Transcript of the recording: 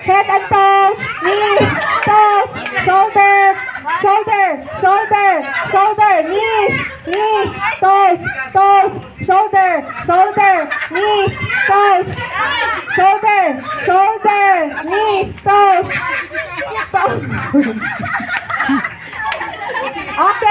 head and toes, knees, toes, shoulder, shoulder, shoulder, shoulder, knees, knees, toes, toes, shoulder, shoulder, knees, toes, shoulder, shoulder, knees, toes, toes. Okay.